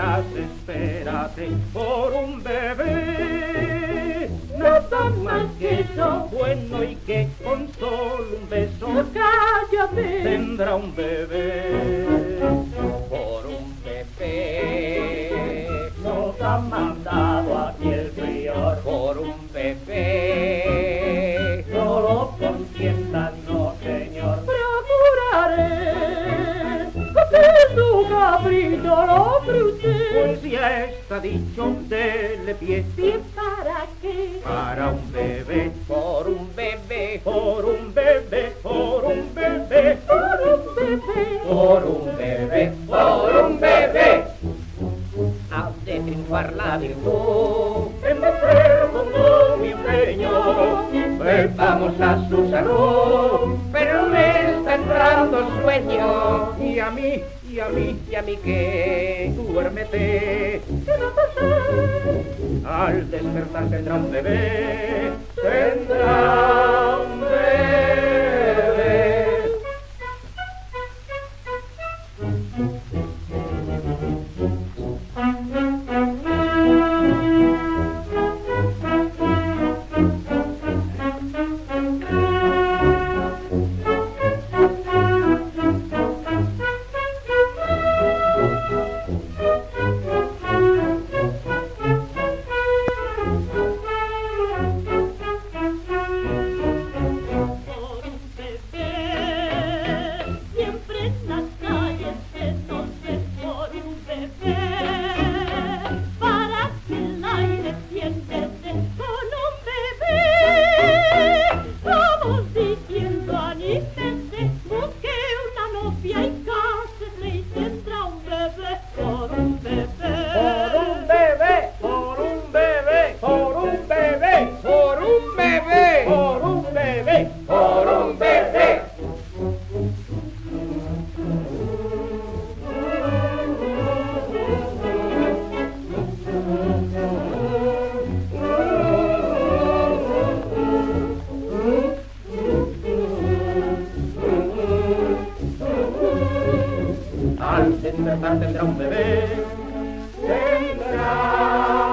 tendrás, espérate, por un bebé. Nada más que eso, bueno y que con solo un beso, cállate, tendrá un bebé. Por un bebé nos ha mandado aquí el prior. Por un bebé no lo consientan, Pues ya está dicho, dele pie. ¿Pie para qué? Para un bebé, por un bebé, por un bebé, por un bebé, por un bebé, por un bebé, por un bebé. Ha de triunfar la virtud en como mi empeño. Vamos a su salud, pero me está entrando sueño. Y a mí, y a mí, y a mí que duérmete. ¿Qué va a pasar? Al despertar tendrá un bebé, en tendrá un bebé, tendrá.